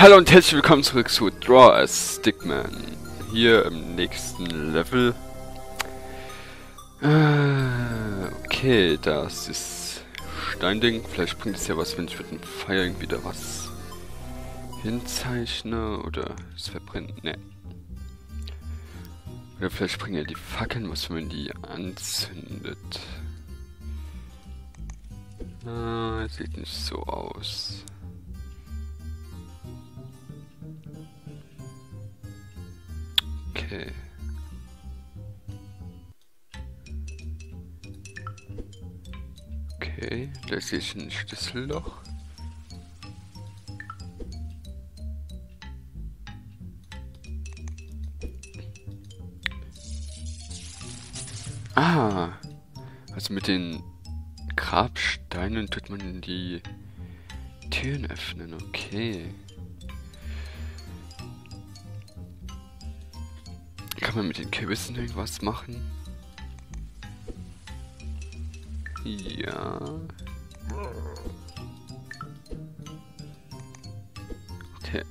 Hallo und herzlich willkommen zurück zu Draw a Stickman. Hier im nächsten Level. Äh, okay, das ist Steinding. Vielleicht bringt es ja was, wenn ich mit dem irgendwie da was hinzeichne oder es verbrennt. Ne. Oder vielleicht bringen ja die Fackeln was, wenn man die anzündet. Ah, sieht nicht so aus. Okay. Okay, da sehe ich ein Schlüsselloch. Ah, also mit den Grabsteinen tut man die Türen öffnen, okay. Kann man mit den Kürbissen irgendwas machen? Ja. Okay.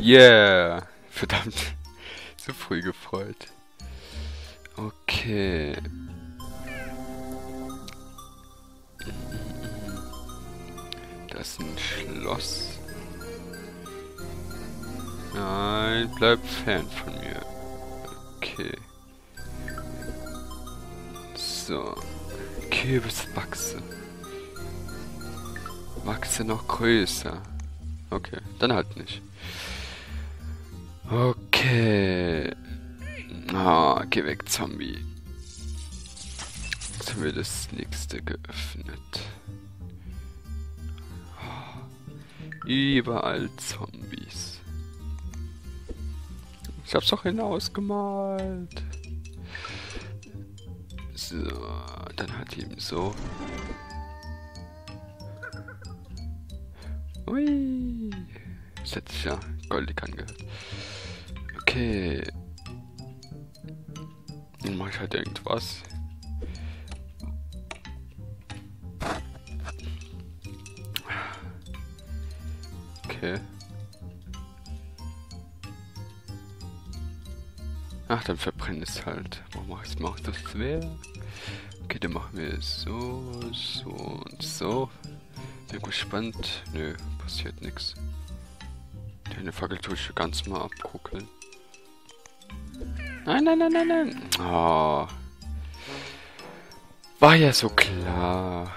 Yeah. Verdammt. Zu früh gefreut. Okay. Das ist ein Schloss. Nein, bleib fern von mir. Okay. So. Kürbis wachse. Wachse noch größer. Okay, dann halt nicht. Okay. Ah, geh weg, Zombie. Jetzt haben wir das nächste geöffnet. Überall Zombies. Ich hab's doch hinausgemalt. So, dann halt eben so. Ui. Das hätte ich ja goldig angehört. Okay. Dann mache ich halt irgendwas. Okay. Ach, dann verbrennt es halt. Warum mache ich mach das schwer? Okay, dann machen wir es so, so und so. Bin gespannt. Nö, passiert nichts. Deine Fackel tue ich ganz mal abguckeln. Nein, nein, nein, nein, nein. Oh. War ja so klar.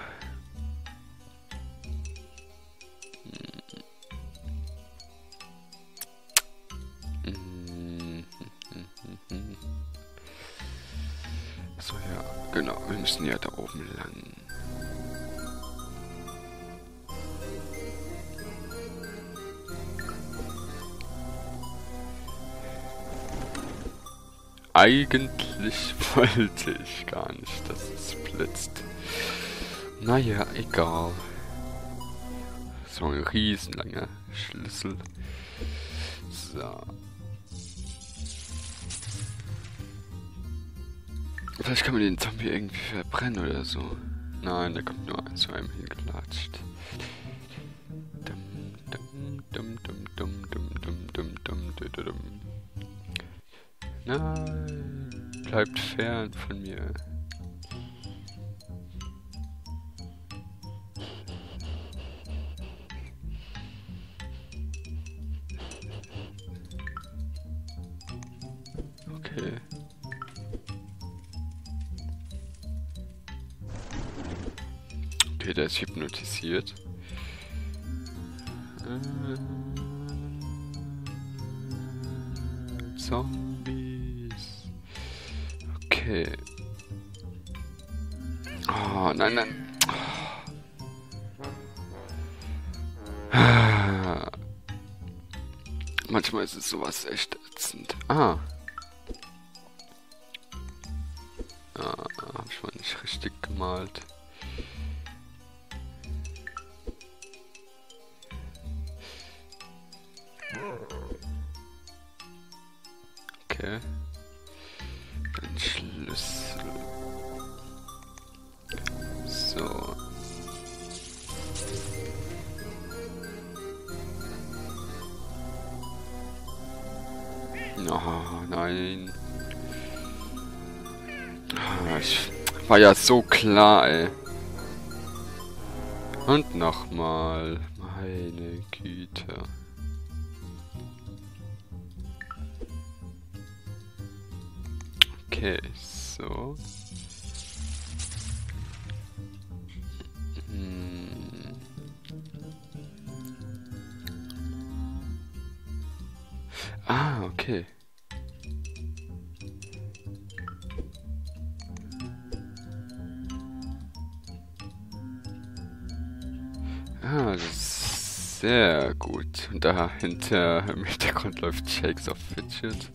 So, ja, genau. Wir müssen ja da oben lang. Eigentlich wollte ich gar nicht, dass es blitzt. Naja, egal. So ein riesenlanger Schlüssel. So. Vielleicht kann man den Zombie irgendwie verbrennen oder so. Nein, der kommt nur zu einem hingelatscht. Dum, dum, dum, dum, dum, dum, dum, dum, dum, dum, dum. Nein, bleibt fern von mir. Okay. Okay, der ist hypnotisiert. Äh, Zombies. Okay. Oh, nein, nein. Oh. Manchmal ist es sowas echt ätzend. Ah. Ah, hab ich mal nicht richtig gemalt. Okay. War ja so klar, ey. Und nochmal. Meine Güte. Okay, so. Hm. Ah, okay. Sehr gut. Und dahinter im Hintergrund läuft Shakes of Fidget.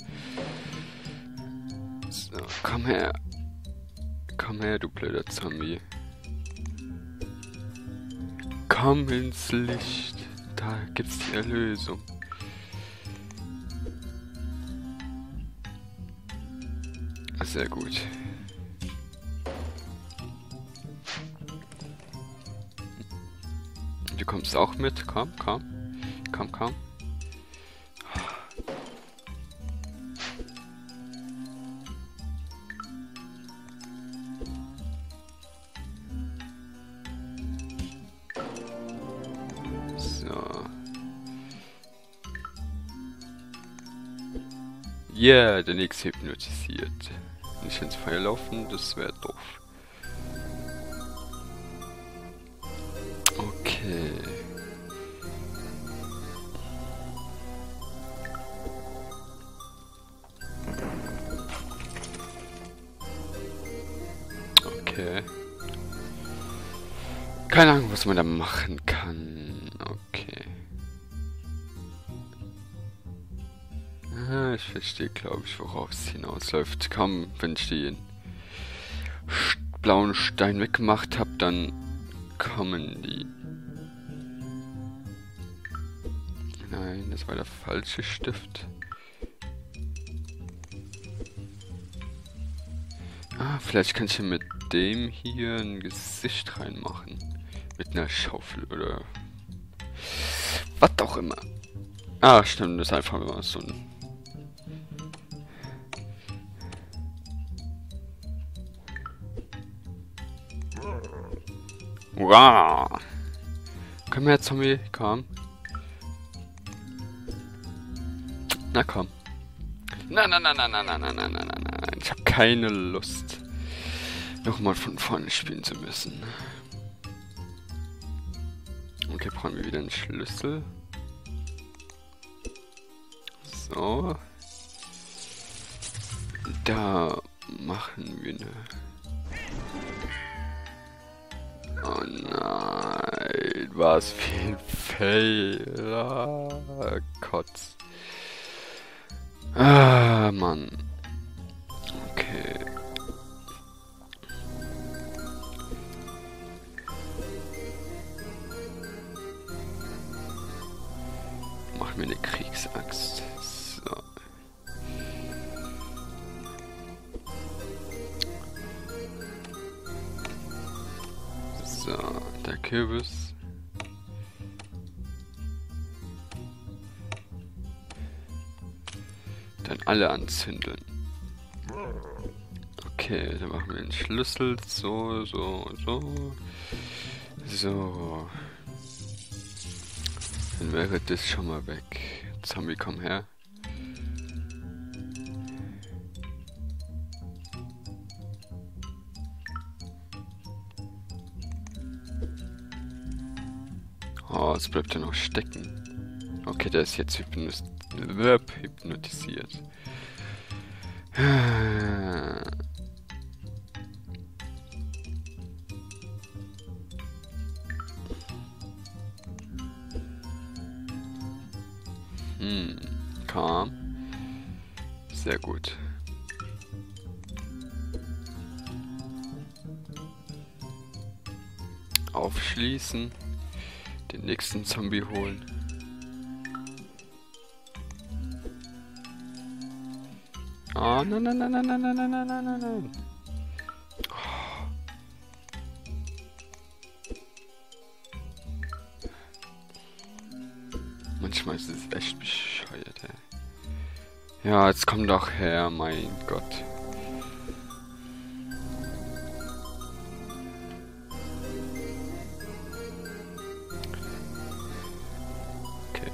So, komm her. Komm her, du blöder Zombie. Komm ins Licht. Da gibt's die Erlösung. Sehr gut. Du kommst auch mit. Komm, komm. Komm, komm. So. Yeah, der nächste hypnotisiert. Nicht ins Feuer laufen, das wäre doof. Man da machen kann. Okay. Ah, ich verstehe, glaube ich, worauf es hinausläuft. Komm, wenn ich den blauen Stein weggemacht habe, dann kommen die. Nein, das war der falsche Stift. Ah, vielleicht kann ich mit dem hier ein Gesicht reinmachen. Mit einer Schaufel oder... Was auch immer. Ah, stimmt, das ist einfach immer so ein... Wow. Komm her, Zombie, komm. Na komm. Nein, nein, nein, nein, nein, nein, nein, nein, nein, nein, nein. Ich habe keine Lust, nochmal von vorne spielen zu müssen. Okay, brauchen wir wieder einen Schlüssel. So. Da machen wir eine... Oh nein, was für ein Fehler. Kotz. Ah, Mann. Kriegsaxt. So. So, der Kürbis. Dann alle anzündeln. Okay, dann machen wir den Schlüssel. So, so, so. So. Dann wäre das schon mal weg. Zombie, komm her. Oh, es bleibt ja noch stecken. Okay, der ist jetzt hypnotisiert. Sehr gut. Aufschließen. Den nächsten Zombie holen. Oh, nein, nein, nein, nein, nein, nein, nein, nein, nein. Ja, jetzt komm doch her, mein Gott. Okay.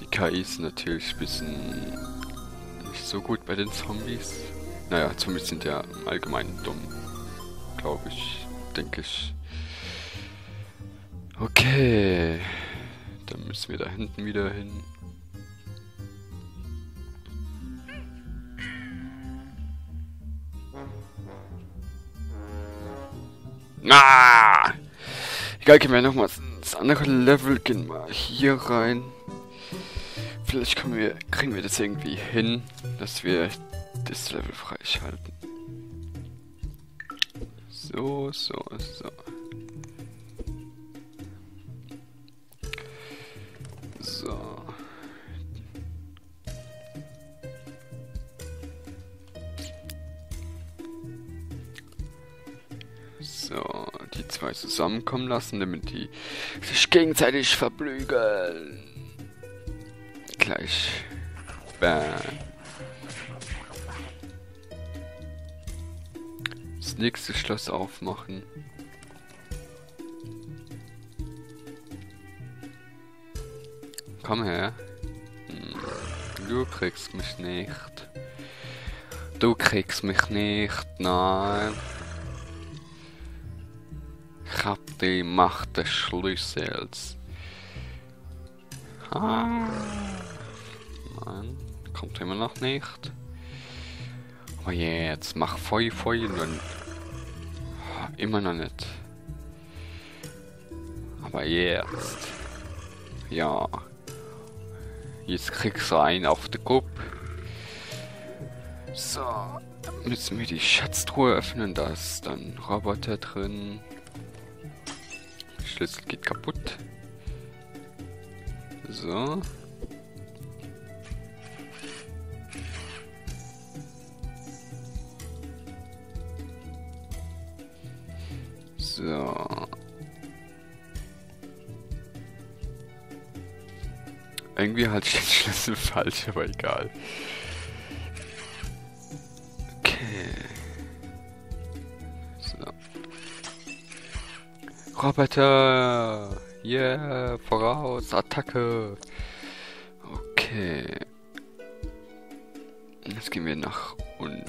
Die KI ist natürlich ein bisschen nicht so gut bei den Zombies. Naja, Zombies sind ja im Allgemeinen dumm. Glaube ich, denke ich. Okay. Dann müssen wir da hinten wieder hin. Ah! Egal, gehen wir nochmal ins andere Level, gehen mal hier rein. Vielleicht können wir, kriegen wir das irgendwie hin, dass wir das Level freischalten. So, so, so. So, zwei zusammenkommen lassen, damit die sich gegenseitig verblügeln. Gleich. Bam. Das nächste Schloss aufmachen. Komm her. Hm, du kriegst mich nicht. Du kriegst mich nicht, nein. Die Macht des Schlüssels. Ah. Nein, kommt immer noch nicht. Oh jetzt, mach voll, voll und immer noch nicht. Aber jetzt. Ja. Jetzt kriegst du einen auf den Kopf. So. Müssen wir die Schatztruhe öffnen, da ist dann Roboter drin. Schlüssel geht kaputt. So. So. Irgendwie den Schlüssel falsch, aber egal. Roboter! Yeah, voraus, Attacke! Okay. Jetzt gehen wir nach unten.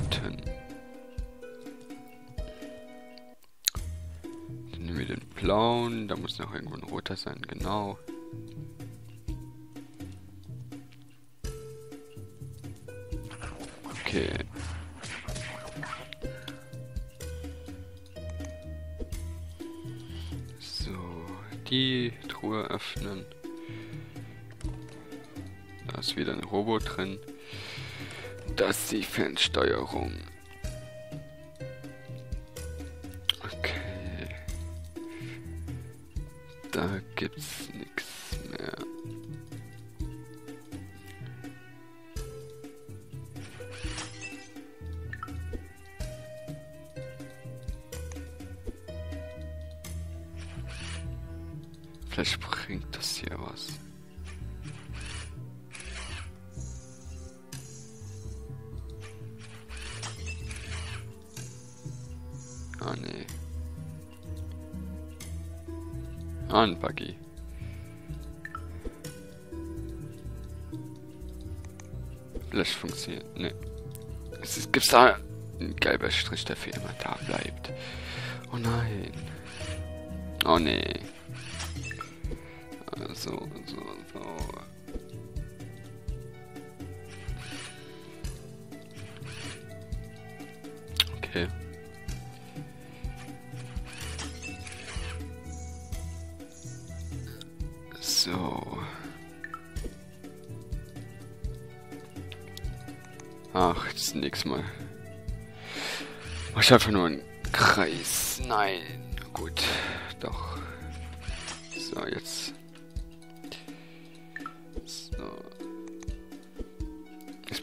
Dann nehmen wir den blauen, da muss noch irgendwo ein roter sein, genau. Okay. Die Truhe öffnen. Da ist wieder ein Robo drin. Das ist die Fernsteuerung. Vielleicht bringt das hier was. Ah, nee. Ah, ein Buggy. Vielleicht funktioniert. Nee. Es gibt da ein gelber Strich, der für immer da bleibt. Oh nein. Oh nee ich einfach nur einen Kreis. Nein. Gut. Doch. So, jetzt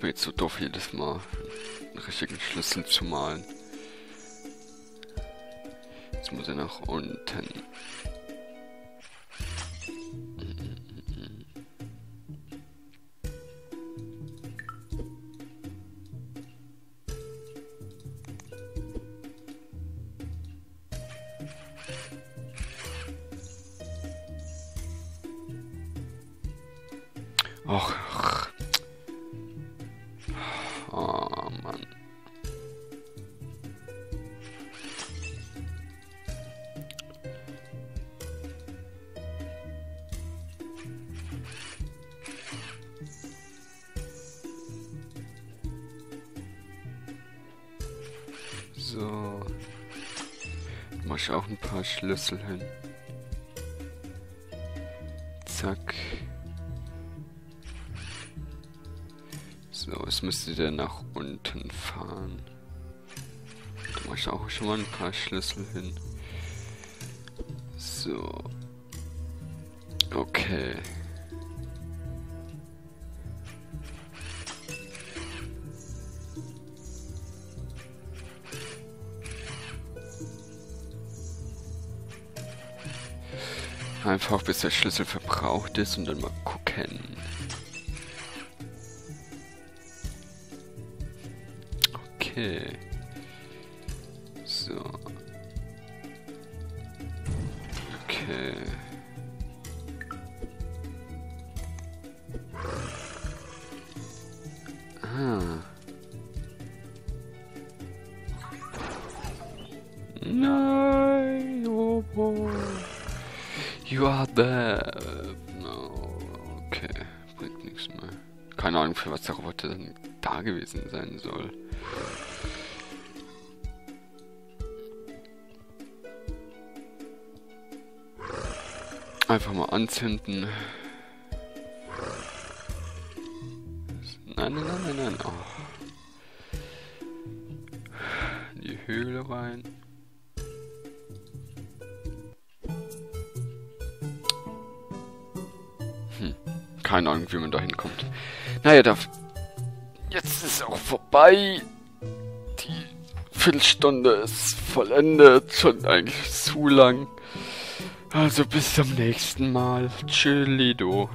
mir jetzt so doof, jedes Mal einen richtigen Schlüssel zu malen. Jetzt muss er nach unten. Ich auch ein paar Schlüssel hin. Zack. So, es müsste der nach unten fahren. Da mache ich auch schon mal ein paar Schlüssel hin. So. Okay. Einfach bis der Schlüssel verbraucht ist und dann mal gucken. Okay. So. Okay. Gewesen sein soll. Einfach mal anzünden. Nein, nein, nein, nein, nein. Oh. Die Höhle rein. Hm. Keine Ahnung, wie man da hinkommt. Naja, da. Jetzt ist auch vorbei. Die Viertelstunde ist vollendet. Schon eigentlich zu lang. Also bis zum nächsten Mal. Tschüss, Lido.